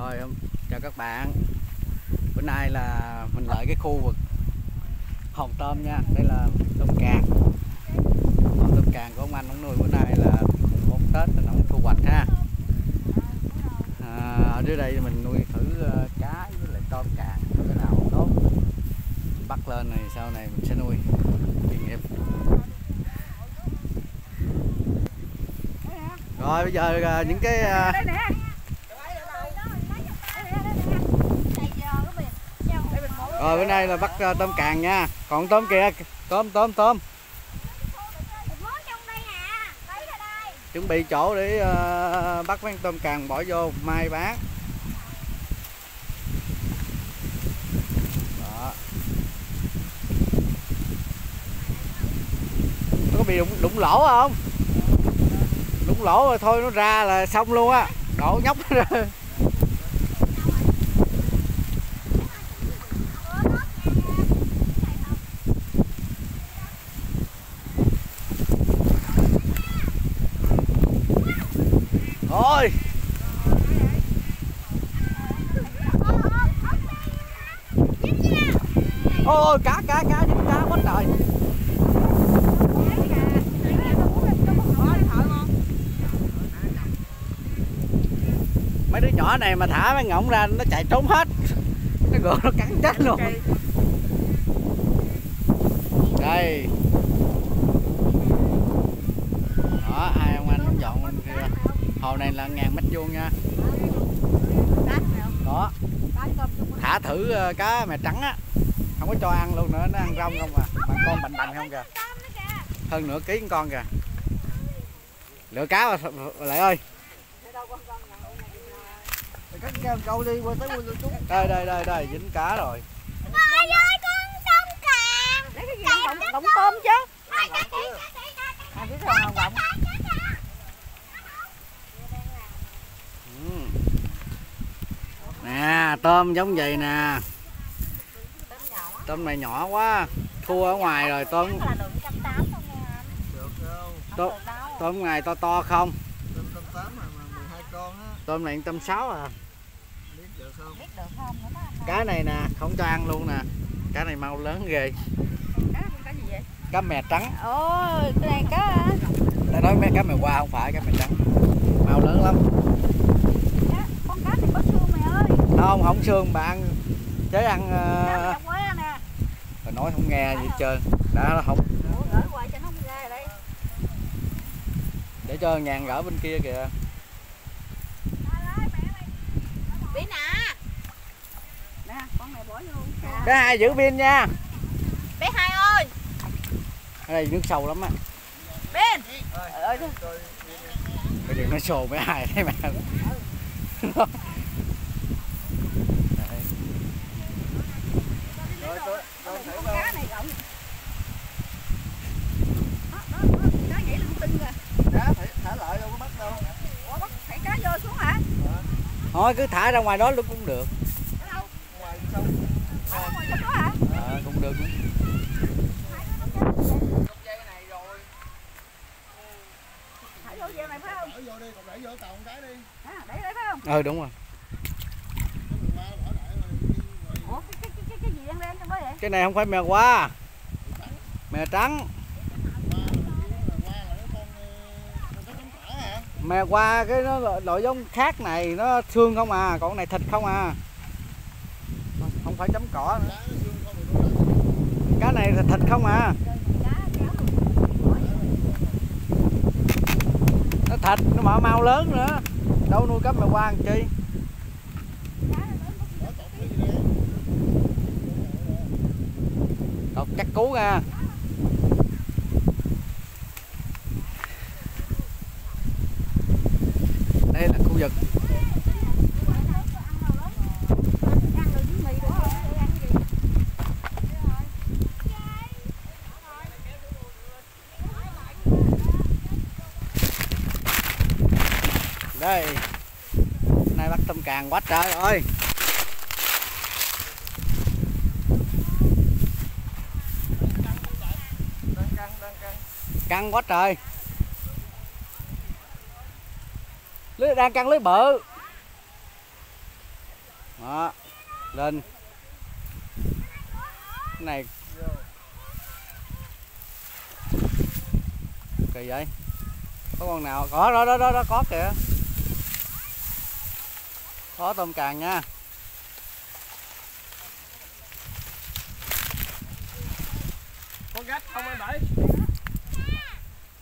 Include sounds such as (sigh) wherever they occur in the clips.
Rồi chào các bạn. Bữa nay là mình lại cái khu vực Hòn tôm nha. Đây là tôm càng. Hòn tôm càng của ông anh ông nuôi bữa nay là mùng 4 Tết là ông thu hoạch ha. À, Ở dưới đây mình nuôi thử ờ, cá với lại tôm càng. Cái nào tốt Bắt lên này sau này mình sẽ nuôi. Chuyên nghiệp. Rồi bây giờ ờ, những cái ờ, Rồi bữa nay là bắt ờ, tôm càng nha. Còn tôm kìa, tôm tôm tôm. Chuẩn bị chỗ để uh, bắt mấy tôm càng bỏ vô mai bán. Đó. Nó có bị đụng, đụng lỗ không? Đụng lỗ rồi thôi nó ra là xong luôn á. Đổ nhóc ra. Thôi. Ôi cá cá cá dính cá quá trời. Mấy đứa nhỏ này mà thả mấy ngỗng ra nó chạy trốn hết. Nó gỡ nó cắn chết luôn. Đây. Đó, hai ông anh cũng dọn bên kia. Hồ này là ngàn mét vuông nha. Đó, thả thử ờ, cá mè trắng á. Không có cho ăn luôn nữa, nó ăn rong không à. Mà con bành bành không kìa. Hơn nửa ký con kìa. Lựa cá mà lại ơi. câu đi qua tới Đây đây đây đây dính cá rồi. lấy cái gì không động tôm chứ à biết sao không động Ừ. Nè, tôm giống vậy nè. Tôm này nhỏ quá. Thua ở ngoài rồi tôm tôm tôm ngoài to to không? tôm tôm tám mà mà 12 con á Tôm này tôm sáu à. biết được không biết được không nữa đó anh Cá này nè, không cho ăn luôn nè. Cá này mau lớn ghê. cá cá gì vậy Cá mè trắng. ôi cái này cá? Ta nói mấy cá mè qua không phải cá mè trắng. Mau lớn lắm. cá con cá này có xương mày ơi Không, không xương bà ăn chế ăn cá ờ, này độc quá nè bà nói không nghe gì hết trơn. Đã nó không để cho nhàn gỡ bên kia kìa. bí nè nè con này bỏ vô Cái hai giữ pin nha. bé hai ơi Ở đây nước sâu lắm á. bên ơi đừng nó sồ mấy ai đấy mà. (laughs) rồi tôi tôi thấy con đâu cá này rộng đó, đó, đó, cá nhảy lưng tinh kìa cá phải thả lại đâu có bắt đâu ủa bắt thảy cá vô xuống hả Thôi cứ thả ra ngoài đó luôn cũng được. Ờ, cũng được. dây này rồi dây này phải không bỏ vô đi còn đẩy vô tàu một cái đi à, để đấy phải Ừ đúng lại rồi đi rồi ủa cái cái cái cái, cái gì đen đen trong đó vậy Cái này không phải mè qua. Mè trắng. qua là qua là cái con ờ, con cá trống thả Mè qua cái nó loại- giống khác này nó xương không à, còn này thịt không à. Không phải chấm cỏ nữa. cá này là thịt không à. Nó thịt nó mở mau lớn nữa. Đâu nuôi cấp mè qua làm chi. Đọc chắc cú nha. Đây là khu vực đây. Nay bắt tôm càng quá trời ơi. Căng căng quá trời. Lưới đang căng lưới bự. Đó lên. Cái này. Kỳ vậy. Có con nào? Có đó đó đó, đó có kìa có tôm càng nha Có gách không anh Bảy?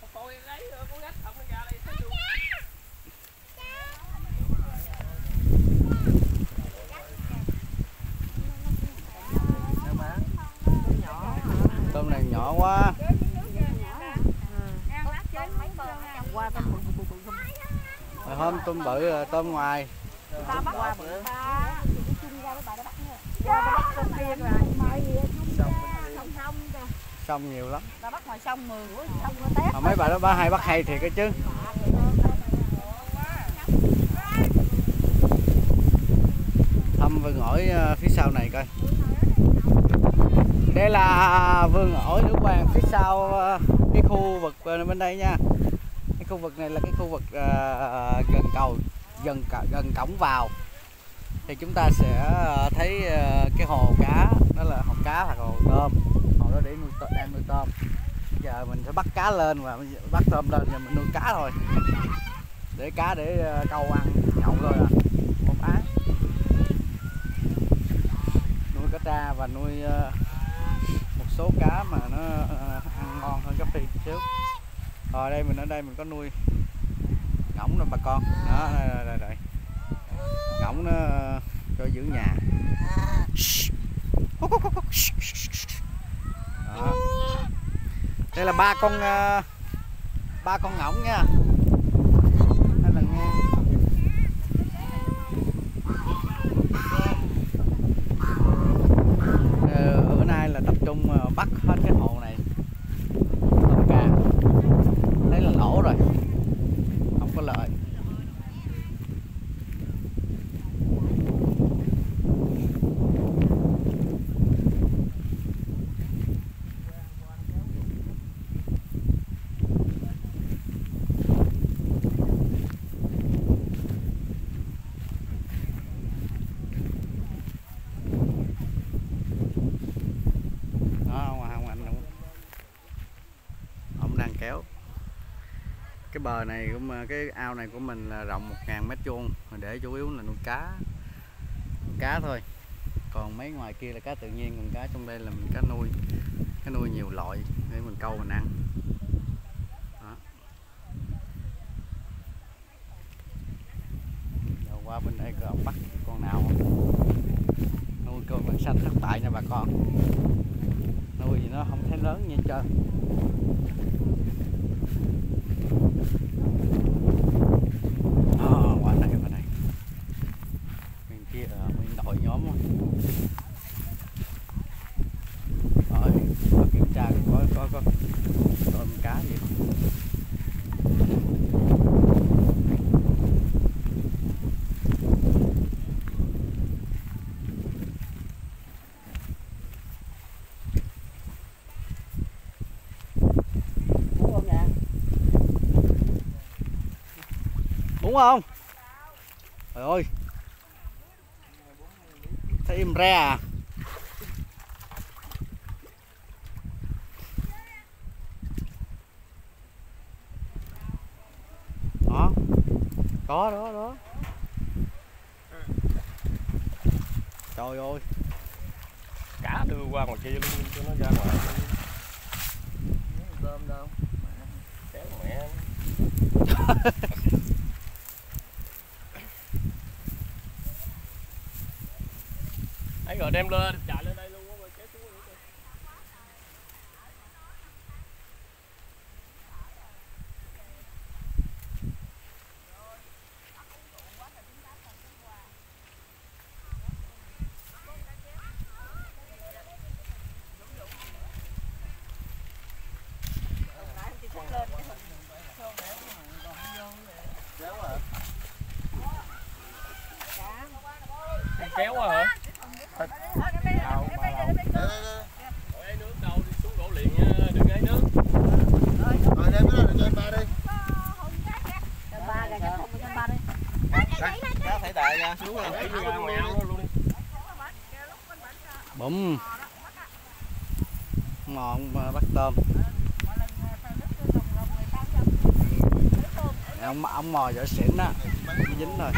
Con gách không anh luôn. tôm này nhỏ quá hôm tôm bự là tôm ngoài ta bắt qua bữa ta chung ra với bà đã bắt nữa qua ta bắt con riêng rồi sông sông kìa sông nhiều lắm. Ta bắt ngoài sông mười sông nó tép mà mấy bà đó ba hai bắt hay thiệt cái chứ. Thăm vườn ổi ờ, phía sau này coi. Đây là vườn ổi nữ hoàng phía sau ờ, cái khu vực bên đây nha. Cái khu vực này là cái khu vực uh, gần cầu gần gần cổng vào. Thì chúng ta sẽ ờ, thấy ờ, cái hồ cá đó là hồ cá hoặc hồ tôm. Hồ đó để nuôi tôm, đang nuôi tôm. Giờ mình sẽ bắt cá lên và bắt tôm lên rồi mình nuôi cá thôi. Để cá để ờ, câu ăn nhậu thôi à. Một ái nuôi cá tra và nuôi một số cá mà nó ăn ngon hơn cá phi chút. Xíu rồi đây mình ở đây mình có nuôi ngỗng nè bà con. Đó đây đây đây, đây. ngỗng nó ờ, cho giữ nhà. Đó. đây là ba con ờ, ba con ngỗng nha. Đây là nghe. Ờ, bữa nay là tập trung bắt hết cái hồ này. Tôm càng thấy là lỗ rồi không có lợi đó ông ông anh ông, ông đang kéo cái bờ này cũng cái ao này của mình là rộng một ngàn mét vuông, mà để chủ yếu là nuôi cá. Cá thôi, còn mấy ngoài kia là cá tự nhiên, còn cá trong đây là mình cá nuôi cá nuôi nhiều loại để mình câu mình ăn. Đó. Qua bên đây có bắt con nào nuôi con bằng xanh thất bại nha bà con. Nuôi gì nó không thấy lớn như trơn Ờ, qua đây qua đây bên kia là nguyên đội nhóm rồi rồi qua kiểm tra coi có có có tôm cá gì không đúng không nè đúng không? Trời ơi. Thấy im re à? Đó. Có đó đó. Trời ơi. Cá đưa qua ngoài kia luôn cho nó ra ngoài. tôm đâu? Kéo mẹ. (laughs) rồi đem lên. Chạy lên đây luôn á rồi kéo xuống luôn. Kéo quá hả? Ở đây nước đâu đi xuống đổ liền nha, đừng gây nước. ba gà chắc không cho ba đi Cá thấy đại nha, xuống rồi. Để vô ra ngoài ao đó luôn đi. bùm ngon mà bắt tôm. Ông ông mò giỏi xỉn đó dính rồi.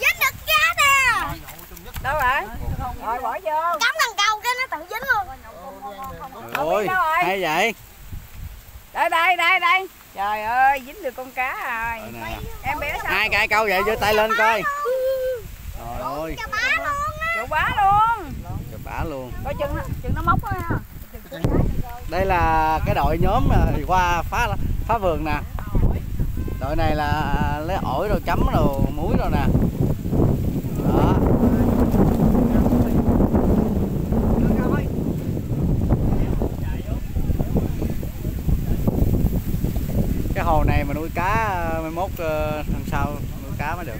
Dính được cá nè! Đâu rồi rồi bỏ vô. Cắm thằng câu cái nó tự dính luôn. Ôi hay vậy? Đây đây đây đây trời ơi dính được con cá rồi nè. em bé sao? Ai cài câu vậy giơ tay lên coi. Trời ơi. cho bá luôn cho bá luôn. Cho bả luôn. Coi chừng nó- chừng nó móc thôi ha đây là cái đội nhóm mà qua phá phá vườn nè. Đội này là lấy ổi rồi chấm rồi muối rồi nè đó cái hồ này mà nuôi cá mai mốt ờ, lần sau nuôi cá mới được.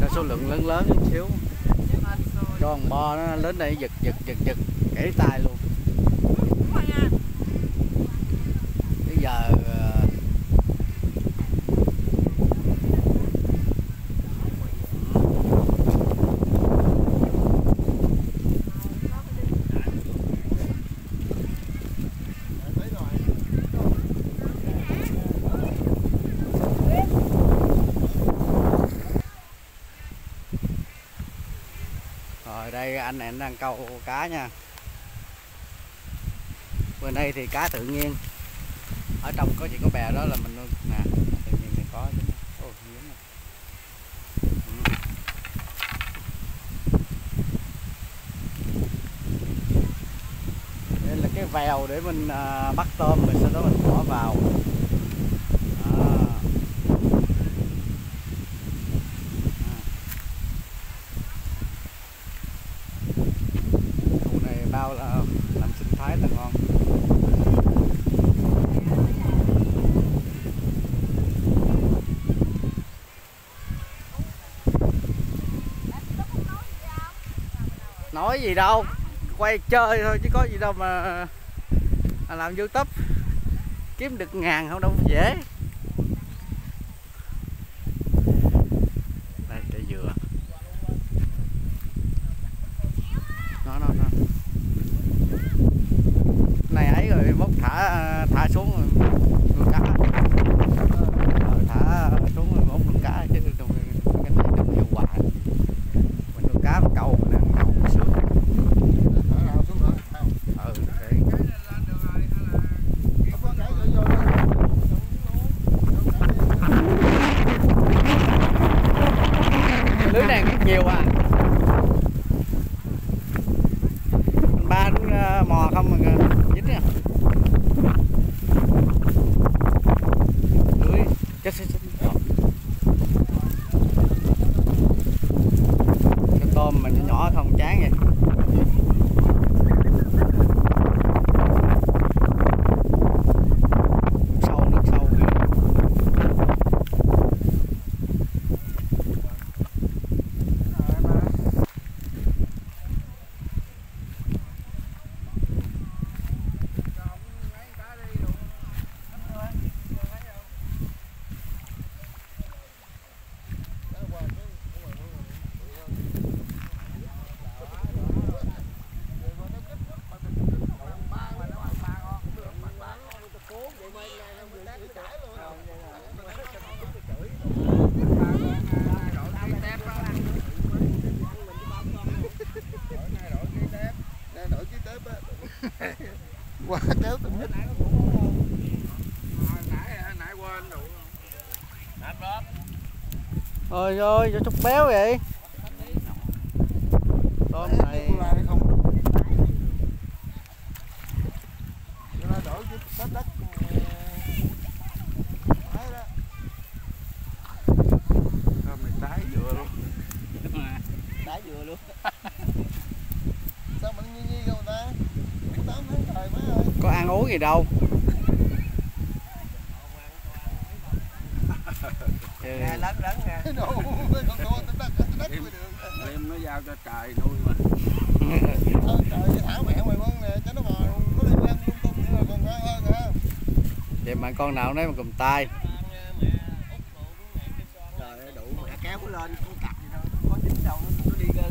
Cho số lượng lớn lớn chút xíu cho con bo nó lớn đây giật giật giật giật gãy tay luôn bây giờ ờ, rồi, đây anh em đang câu cá nha. Bên đây thì cá tự nhiên. Ở trong có chỉ có bè đó là mình nuôi. Nè, tự nhiên thì có chứ. Ừ. đây là cái vèo để mình à, bắt tôm rồi sau đó mình bỏ vào đó. À. Khu này bao là làm sinh thái là ngon nói gì đâu, quay chơi thôi chứ có gì đâu mà làm youtube. Kiếm được ngàn không đâu, dễ đây cây dừa nó nó nó này ấy rồi mốt thả thả xuống rồi nuôi cá Ờ, thả xuống rồi mốt nuôi cá chứ đâu cái này không hiệu quả mình nuôi cá mà câu mình ăn câu sướng ừ để cái lưới này rất nhiều à ba đứng ờ, mò không mà ờ, dính nè lưới chết chết chết cái tôm mình nhỏ nhỏ không chán vậy sâu nước sâu kìa qua kéo tụi nhất ôi ôi cho chút béo vậy tôm này qua hay không cho nó đổi cái đất đất Đấy đó. tôm này tái dừa luôn đá dừa luôn sao mình nhi nhi rồi ta? Tám tháng trời má ơi. Có ăn uống gì đâu Lớn lớn nè. con đất đất được. Em nó giao cho trời nuôi mà. Ờ, trời thả mẹ mày con nè cho nó bò nó đi ăn lung tung nữa còn ngon hơn hả? Vậy mà con nào nấy mà cầm tay. Trời ơi đủ mẹ kéo lên con cặp gì đâu có dính đâu nó, nó đi ra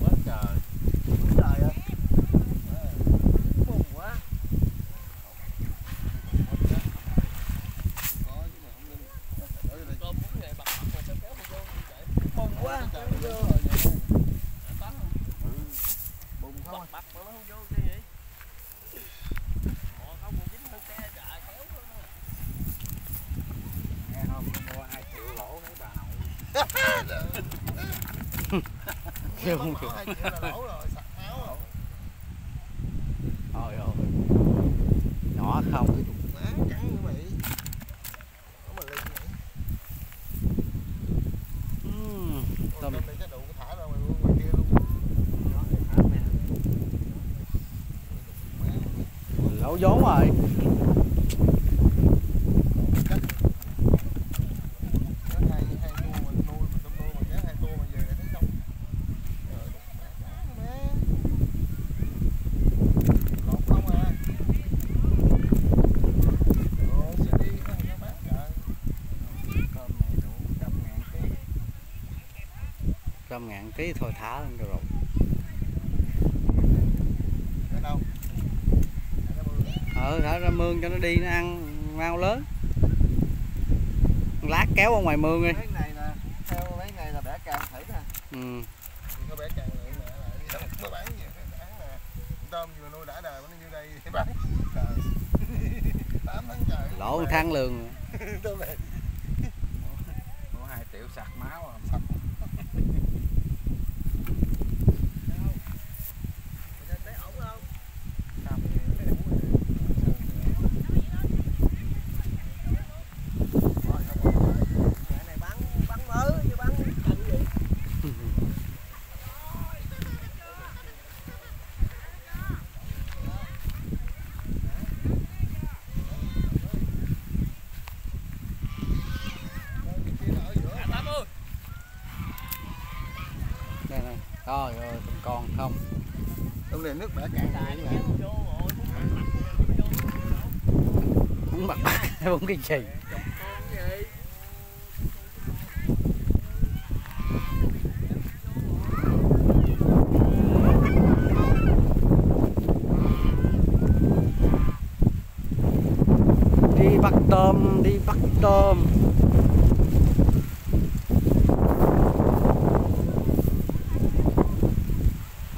quá trời trời ơi buồn quá có chứ mà không nên ở đây tôm bốn ngày bật bật rồi sao kéo không vô chạy buồn quá trời kéo nó không vô vô rồi vậy có không bùng không bật bật mà nó không vô cái gì Ồ, không còn dính hơn xe trời kéo luôn á. nghe không mua hai triệu lỗ mấy bà nội Kêu không kêu. Hai triệu là lỗ rồi, sạch máu rồi. ôi ôi nhỏ không. Má cắn nữa mày. Nó mà lên vậy. Ừm, Ôi, tôm tôm này chắc đủ thả ra ngoài ngoài kia luôn. lỗ vốn rồi Nó hai hai tua mà nuôi mà tôm nuôi mà giá hai tua mà về lại thấy xong. Trời đất, má cá nữa má. Lột không à. Ồ, sẽ đi không cho bác trời. cơm này đủ trăm ngàn ký trăm ngàn ký thôi thả lên được rồi. Ờ thả ra mương cho nó đi nó ăn mau lớn. Lát kéo ở ngoài mương đi. Mấy này là theo mấy này là bẻ càng thử nè. Ừ. có bé càng lượng nè lại đi đâu mới bán gì bán nè. Tôm vừa nuôi đã đời nó như đây thì bán. Trời. (laughs) Tám tháng trời. Lỗ tôm này có hai triệu sạc máu à. sạch thấy ổn không Nhà này bán bán mới chứ bán cạnh gì à, tám mươi đây này trời ơi tụi con không tôm này nước bể cạn Đại vậy. Bún bắt bạc bạc (laughs) cái gì? Đi bắt tôm, đi bắt tôm.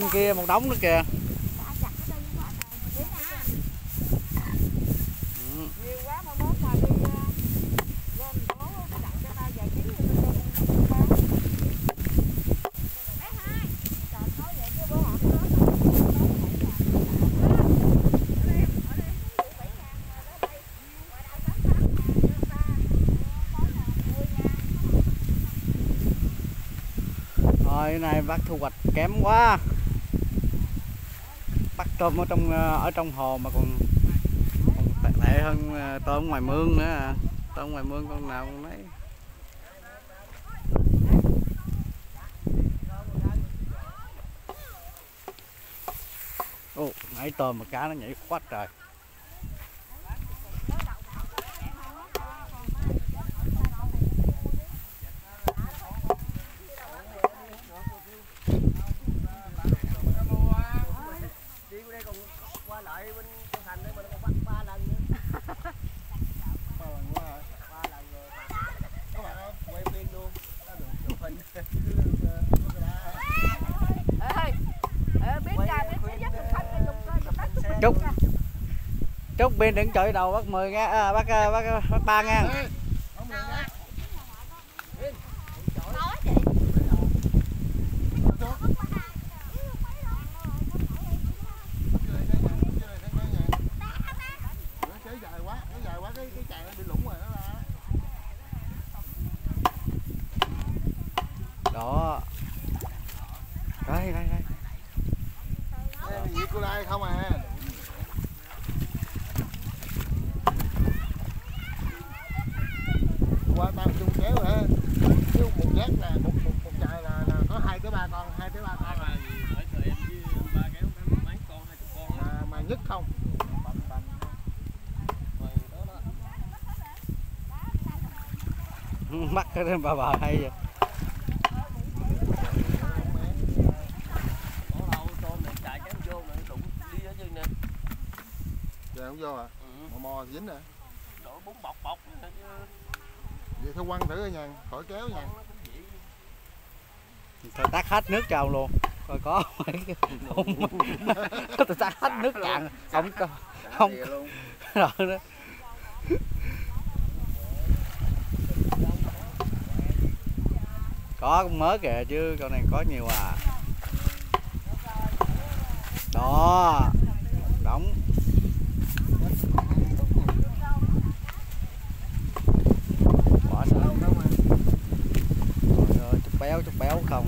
bên kia một đống nữa kìa. Cái này bắt thu hoạch kém quá tôm ở trong ờ, ở trong hồ mà còn, còn tệ, hơn ờ, tôm ngoài mương nữa à. tôm ngoài mương con nào con lấy ô nãy tôm mà cá nó nhảy khoát trời lại bên Châu Thành đây mình còn bắt ba lần nữa. Ba lần quá hả? Ba lần rồi. Các bạn ơi quay phim luôn. Ta được chụp hình. Ê, ê, biết ra biết biết dắt được khách đi dùng coi dùng đất xe quá nó dài quá cái cái chài nó bị lủng rồi đó ra. Đó. Đây đây đây. Đây là cô lai không à? Qua tao chung kéo hả? Kéo một giác là một một một chài là, là có hai tới ba con hai tới ba con à, mà nhất không. (laughs) mắt cái bà bà hay vậy nè. trời không vô à Ừ. mò mò dính à Đội bún bọc bọc nữa chứ. vậy thôi quăng thử nha khỏi kéo nha. Thôi tắt hết nước ông luôn coi có (laughs) không tôi (laughs) tắt hết nước cạn không có không rồi đó có con mới kìa chứ, con này có nhiều à. Đó. Đóng. Bỏ sợ chút béo chút béo không.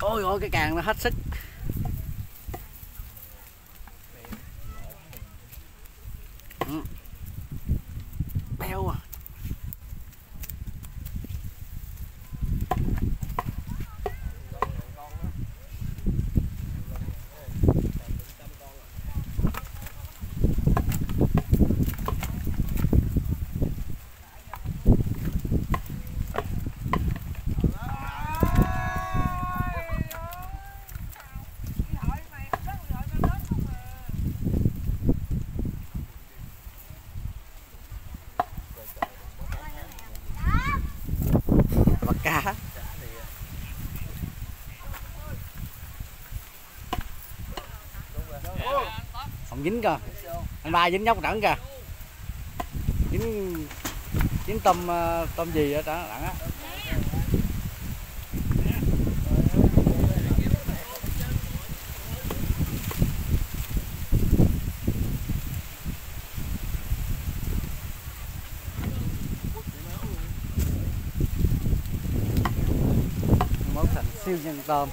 Ôi ôi cái càng nó hết sức. Không dính cơ anh ba dính nhóc đẳng kìa. Dính dính tôm ờ, tôm gì ở đó, đẳng á? Siêu nhân tôm.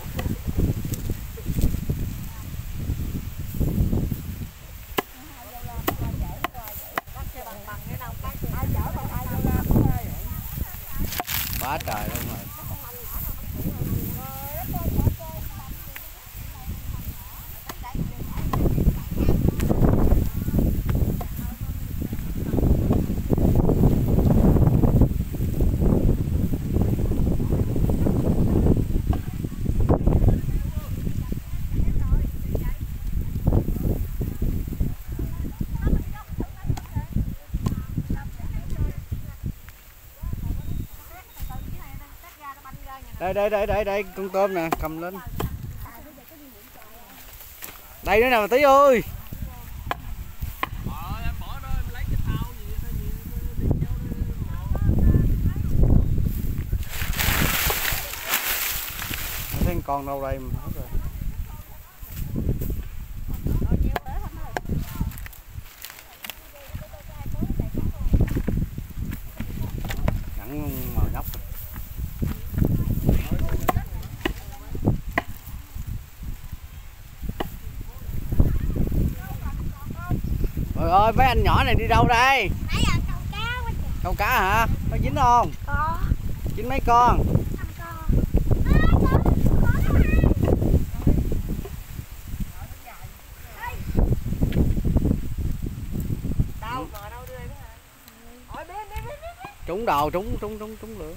Quá trời đây đây đây đây đây, con tôm nè, cầm lên. Đây nữa nè, mà tí ơi. Còn đâu đây mà em lấy cái thao gì hay gì đi theo đi. thấy con đâu đây mà hết rồi gắn màu nhóc Trời ơi mấy anh nhỏ này đi đâu đây? Câu cá. Câu cá hả? Có dính không? Có. Dính mấy con? Trúng đầu, trúng trúng trúng trúng lưỡi.